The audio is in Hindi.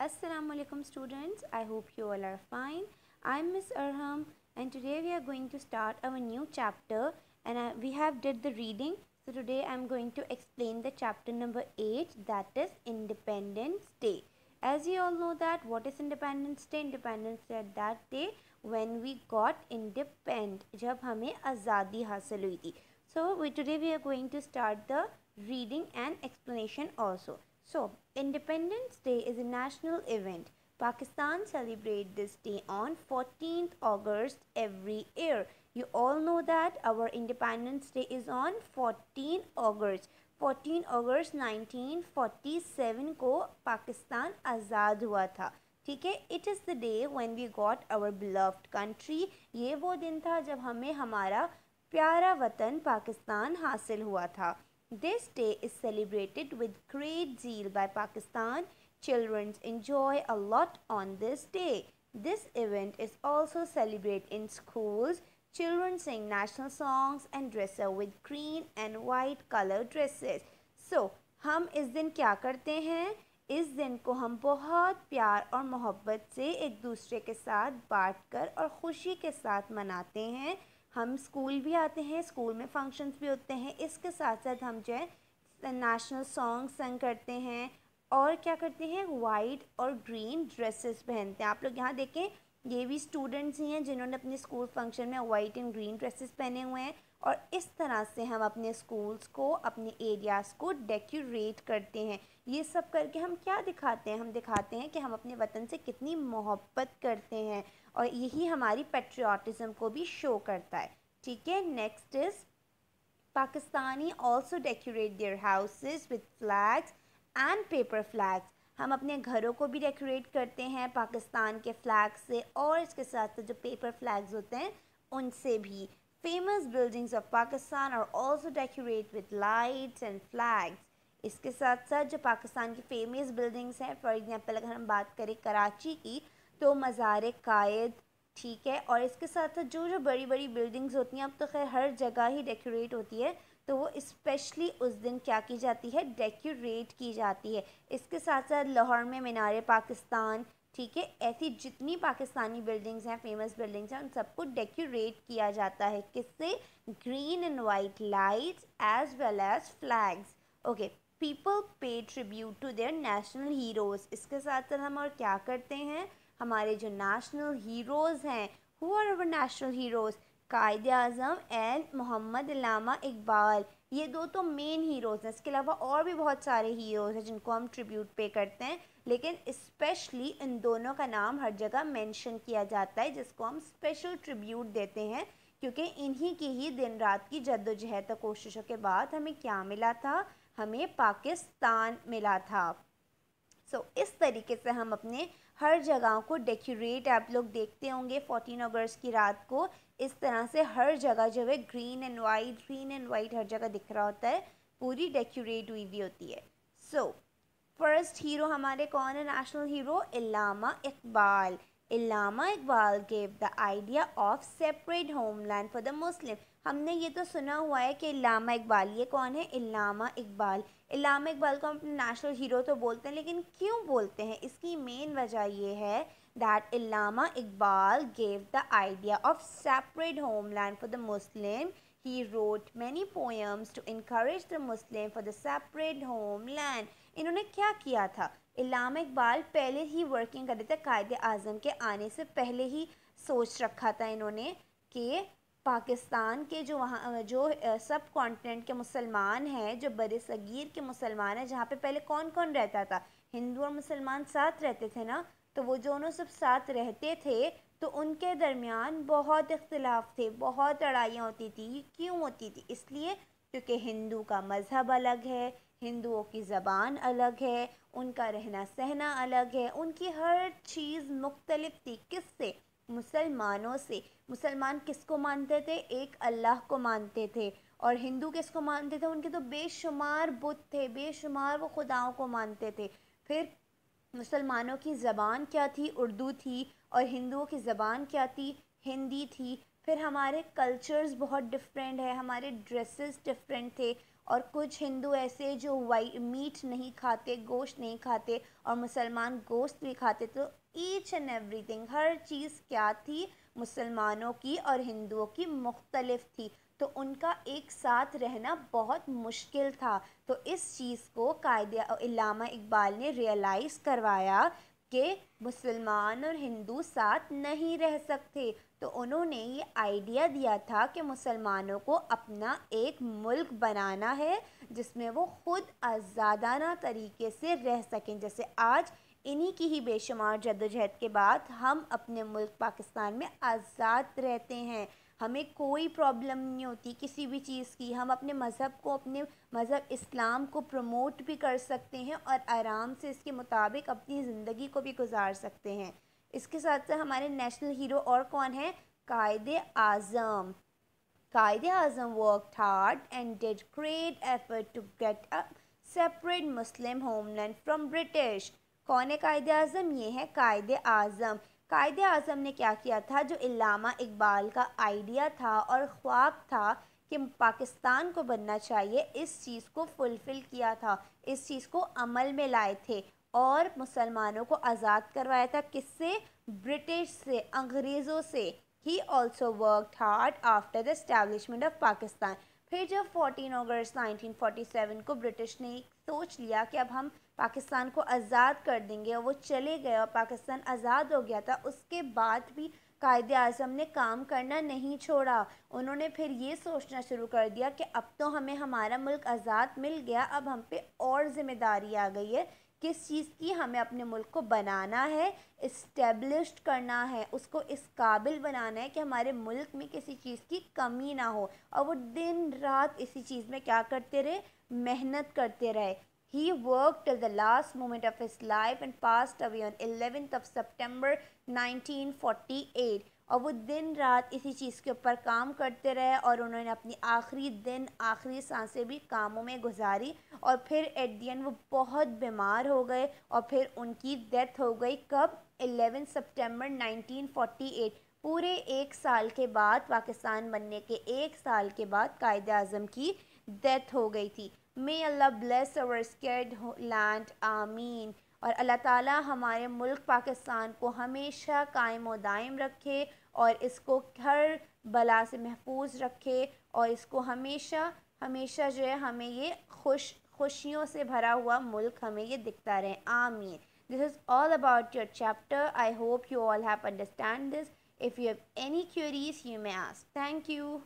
Assalamu alaikum students. I hope you all are fine. I'm Miss Arham and today we are going to start our new chapter and I, we have did the reading. So today I'm going to explain the chapter number 8 that is Independence Day. As you all know that what is Independence Day? Independence Day that day when we got independent जब हमें आज़ादी हासिल हुई थी So we, today we are going to start the reading and explanation also. So Independence Day is a national event. Pakistan celebrate this day on 14th August every year. You all know that our Independence Day is on 14 August. 14 अगस्त 1947 को पाकिस्तान आज़ाद हुआ था ठीक है it is the day when we got our beloved country ये वो दिन था जब हमें हमारा प्यारा वतन पाकिस्तान हासिल हुआ था this day is celebrated with great zeal by Pakistan childrens enjoy a lot on this day. This event is also celebrated in schools. Children sing national songs and dress up with green and white color dresses. So, हम इस दिन क्या करते हैं इस दिन को हम बहुत प्यार और मोहब्बत से एक दूसरे के साथ बांट कर और ख़ुशी के साथ मनाते हैं हम स्कूल भी आते हैं, स्कूल में फ़ंक्शंस भी होते हैं। इसके साथ साथ हम जो है नेशनल सॉन्ग संग करते हैं और क्या करते हैं वाइट और ग्रीन ड्रेसेस पहनते हैं। आप लोग यहाँ देखें ये भी स्टूडेंट्स ही हैं जिन्होंने अपने स्कूल फ़ंक्शन में वाइट एंड ग्रीन ड्रेसेस पहने हुए हैं और इस तरह से हम अपने स्कूल्स को, अपने एरियाज़ को डेकोरेट करते हैं। ये सब करके हम क्या दिखाते हैं? हम दिखाते हैं कि हम अपने वतन से कितनी मोहब्बत करते हैं और यही हमारी पेट्रियाटिज़म को भी शो करता है। ठीक है? Next is Pakistani also decorate their houses with flags and paper flags हम अपने घरों को भी डेकोरेट करते हैं, पाकिस्तान के फ्लैग से और इसके साथ साथ जो पेपर फ्लैग्स होते हैं, उनसे भी। फ़ेमस बिल्डिंग्स ऑफ़ पाकिस्तान और also decorate with lights and flags इसके साथ साथ जो पाकिस्तान की फ़ेमस बिल्डिंग्स हैं फॉर एग्जांपल अगर हम बात करें कराची की तो मज़ार कायद, ठीक है? और इसके साथ साथ जो जो बड़ी बड़ी बिल्डिंग्स होती हैं, अब तो खैर हर जगह ही डेकोरेट होती है। तो वो स्पेशली उस दिन क्या की जाती है? डेकोरेट की जाती है। इसके साथ साथ लाहौर में मीनार पाकिस्तान, ठीक है? ऐसी जितनी पाकिस्तानी बिल्डिंग्स हैं फ़ेमस बिल्डिंग्स हैं, उन सबको डेकोरेट किया जाता है। किससे? Green and white lights as well as flags okay people pay tribute to their national heroes इसके साथ साथ हम और क्या करते हैं? हमारे जो नेशनल हीरोज़ हैं who are our national heroes Quaid Azam and Muhammad Allama Iqbal. ये दो तो मेन हीरोज़ हैं। इसके अलावा और भी बहुत सारे हीरोज़ हैं जिनको हम ट्रिब्यूट पे करते हैं। लेकिन स्पेशली इन दोनों का नाम हर जगह मेंशन किया जाता है, जिसको हम स्पेशल ट्रिब्यूट देते हैं, क्योंकि इन्हीं की ही दिन रात की जद्दोजहद कोशिशों के बाद हमें क्या मिला था? हमें पाकिस्तान मिला था। सो so, इस तरीके से हम अपने हर जगह को डेकोरेट आप लोग देखते होंगे फोर्टीन अगस्त की रात को इस तरह से हर जगह जो है green and white green and white हर जगह दिख रहा होता है पूरी डेकोरेट हुई भी होती है। सो फ़र्स्ट हीरो हमारे कौन है? National hero Allama Iqbal. Allama Iqbal gave the idea of separate homeland for the Muslim हमने ये तो सुना हुआ है कि इलामा इकबाल, ये कौन है? इलामा इकबाल। इलामा इकबाल को हम अपने नेशनल हीरो तो बोलते हैं, लेकिन क्यों बोलते हैं? इसकी मेन वजह ये है that Allama Iqbal gave the idea of separate homeland for the Muslim he wrote many poems to encourage the Muslim for the separate homeland इन्होंने क्या किया था? इलामा इकबाल पहले ही वर्किंग कर रहे थे, कायद आज़म के आने से पहले ही सोच रखा था इन्होंने कि पाकिस्तान के जो वहाँ, जो सब कॉन्टिनेंट के मुसलमान हैं, जो बर सग़ीर के मुसलमान हैं, जहाँ पे पहले कौन कौन रहता था? हिंदू और मुसलमान साथ रहते थे ना? तो वो दोनों सब साथ रहते थे तो उनके दरमियान बहुत इख्तलाफ थे, बहुत लड़ाइयाँ होती थी। क्यों होती थी? इसलिए क्योंकि हिंदू का मज़हब अलग है, हिंदुओं की ज़बान अलग है, उनका रहना सहना अलग है, उनकी हर चीज़ मुख्तलिफ़ थी। किससे? मुसलमानों से। मुसलमान किसको मानते थे? एक अल्लाह को मानते थे। और हिंदू किसको मानते थे? उनके तो बेशुमार बुत थे, बेशुमार वो खुदाओं को मानते थे। फिर मुसलमानों की ज़बान क्या थी? उर्दू थी और हिंदुओं की ज़बान क्या थी? हिंदी थी। फिर हमारे कल्चर्स बहुत डिफरेंट है, हमारे ड्रेसेस डिफरेंट थे और कुछ हिंदू ऐसे जो वाई मीट नहीं खाते, गोश्त नहीं खाते और मुसलमान गोश्त भी खाते। तो ईच एंड एवरीथिंग हर चीज़ क्या थी? मुसलमानों की और हिंदुओं की मुख्तलिफ़ थी। तो उनका एक साथ रहना बहुत मुश्किल था। तो इस चीज़ को कायदे, इलामा इकबाल ने रियलाइज़ करवाया कि मुसलमान और हिंदू साथ नहीं रह सकते। तो उन्होंने ये आइडिया दिया था कि मुसलमानों को अपना एक मुल्क बनाना है, जिसमें वो ख़ुद आज़ादाना तरीके से रह सकें। जैसे आज इन्हीं की ही बेशुमार जदोजहद के बाद हम अपने मुल्क पाकिस्तान में आज़ाद रहते हैं। हमें कोई प्रॉब्लम नहीं होती किसी भी चीज़ की। हम अपने मज़हब को, अपने मज़हब इस्लाम को प्रमोट भी कर सकते हैं और आराम से इसके मुताबिक अपनी ज़िंदगी को भी गुजार सकते हैं। इसके साथ साथ हमारे नेशनल हीरो और कौन है? Quaid Azam. Quaid Azam work hard and did great effort to get a separate Muslim homeland from British कौन है कायद आज़म? ये है कायद आज़म। कायद अज़म ने क्या किया था? जो इलामा इकबाल का आइडिया था और ख्वाब था कि पाकिस्तान को बनना चाहिए, इस चीज़ को फुलफ़िल किया था, इस चीज़ को अमल में लाए थे और मुसलमानों को आज़ाद करवाया था। किससे? ब्रिटिश से, अंग्रेज़ों से। He also work hard after the establishment of Pakistan फिर जब 14 अगस्त 1947 को ब्रिटिश ने सोच लिया कि अब हम पाकिस्तान को आज़ाद कर देंगे और वो चले गए और पाकिस्तान आज़ाद हो गया था, उसके बाद भी कायद अज़म ने काम करना नहीं छोड़ा। उन्होंने फिर ये सोचना शुरू कर दिया कि अब तो हमें हमारा मुल्क आज़ाद मिल गया, अब हम पे और ज़िम्मेदारी आ गई है किस चीज़ की हमें अपने मुल्क को बनाना है इस्टेब्लिश करना है, उसको इस काबिल बनाना है कि हमारे मुल्क में किसी चीज़ की कमी ना हो। और वो दिन रात इसी चीज़ में क्या करते रहे? मेहनत करते रहे। He worked till the last moment of his life and passed away on 11th of September 1948. और वो दिन रात इसी चीज़ के ऊपर काम करते रहे और उन्होंने अपनी आखिरी दिन, आखिरी साँसें भी कामों में गुजारी और फिर एट दी एंड वो बहुत बीमार हो गए और फिर उनकी डेथ हो गई कब? 11 सितंबर 1948 पूरे एक साल के बाद, पाकिस्तान बनने के एक साल के बाद कायद अज़म की डेथ हो गई थी। May Allah bless our sacred land आमीन। और अल्लाह ताला हमारे मुल्क पाकिस्तान को हमेशा कायम व दायम रखे और इसको हर बला से महफूज रखे और इसको हमेशा हमेशा जो है हमें ये खुश, खुशियों से भरा हुआ मुल्क हमें ये दिखता रहे। आमीन। This is all about your chapter I hope you all have understand this if you have any queries you may ask thank you